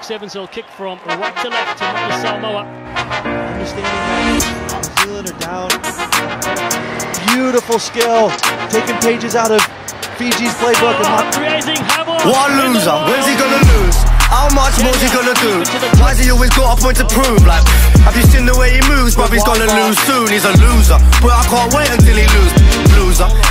Max Evans will kick from right to left to Marcus Samoa. Understanding New Zealand are down. Beautiful skill. Taking pages out of Fiji's playbook. And creating havoc. What loser? ball. When's he gonna lose? How much more more's he gonna do? Why's he always got a point to prove? Like, have you seen the way he moves? Bruv, he's gonna lose soon. He's a loser. But I can't wait until he lose.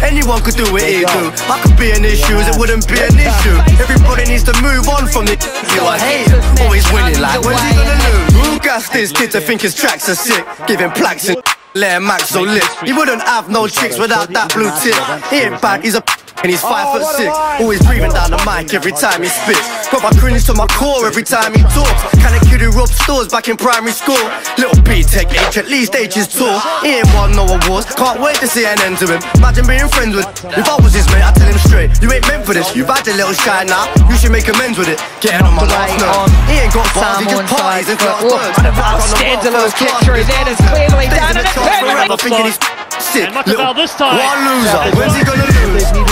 Anyone could do what he do. I could be in his shoes, it wouldn't be an issue. Everybody needs to move on from the you I hate. him. Always winning. Like, when's he gonna lose? Who gassed this kid to think his tracks are sick? Giving plaques and let him act so lit. He wouldn't have no chicks without that blue tip. He ain't bad, he's a and he's five foot six. Always breathing down the mic every time he spits. Got my cringe to my core every time he talks. Kinda kid who robbed stores back in primary school. Little B Tech H, at least H is tall. He ain't won no awards. Can't wait to see an end to him. Imagine being friends with. If I was his mate, I'd tell him straight. You ain't meant for this. You've had a little shine now. You should make amends with it. Getting on my last nerve. He ain't got bars, he just parties and class Oh, birds. Matavao stands a little kick through there. It's clearly done and it's thinking he's sick. And Matavao this time. What loser? When's he gonna lose?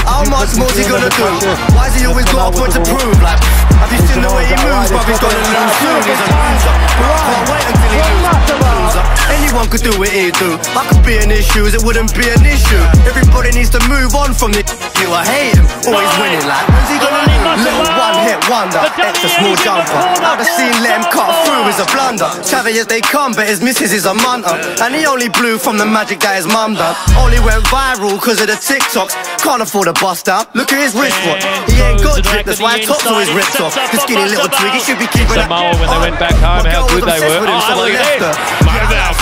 How much more's he gonna do? Why's he always got a point to prove? Like, have you seen the way he moves? Bruv, he's gonna Anyone could do what he do. I could be in his shoes, it wouldn't be an issue. Everybody needs to move on from the you. I hate him. Always winning. Like, when's he gonna lose? Little one hit wonder. Extra small jumper. I'd have seen let him cut through is a blunder. Chavez they come, but his missus is a munter. And he only blew from the magic that his mum done. Only went viral cause of the TikToks. Can't afford a bust out. Look at his wristwatch. He ain't got drip, that's why tops always ripped off. The skinny little twig, he should be keeping that. Samoa when they went back home, how good they were.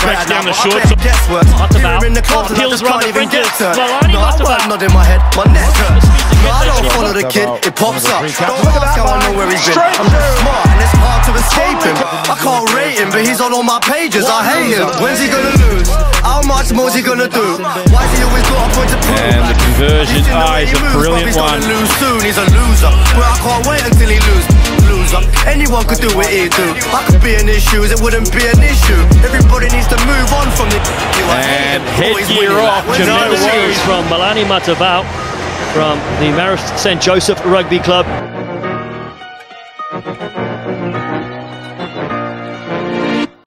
With him, so I look at left him. her. Matavao breaks down the shorts. Guesswork. Matavao. Here in the and heels just can't the even fringes. get turned. Melani No, I Matavao. weren't nodding my head, my neck hurt. No, I don't follow the kid, it pops up. Don't ask how I know where he's been. I'm just smart and it's hard to escape him. I can't rate him, but he's on all my pages. I hate him. When's he gonna lose? How much more's he gonna do? Why's he always got a point to prove? And the conversion, have you seen ah, he's a moves? brilliant Bruv, he's one. gonna lose soon, he's a loser. But I can't wait until he loses. Loser. Anyone could do what he do. I could be in his shoes, it wouldn't be an issue and headgear off. Jamal from Melani Matavao from the Marist St. Joseph Rugby Club.